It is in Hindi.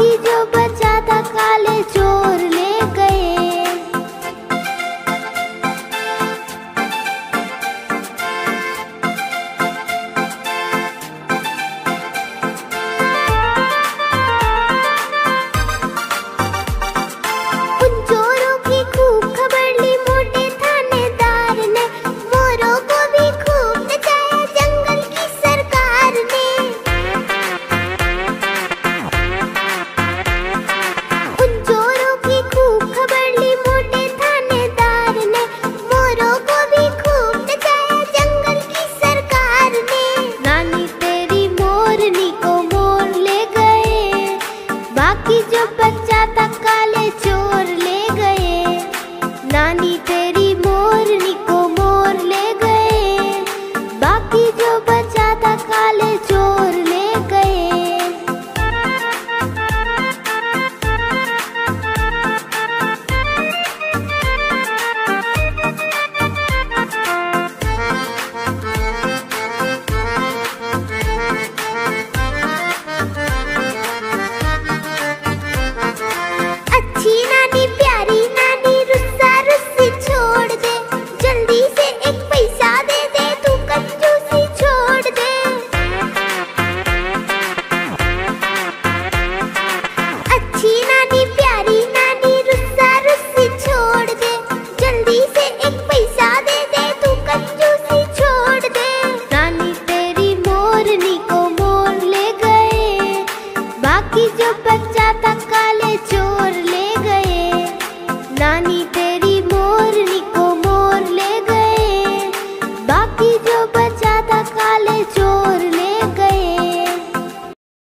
जो बचा था काले चोर ले